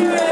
Anyway,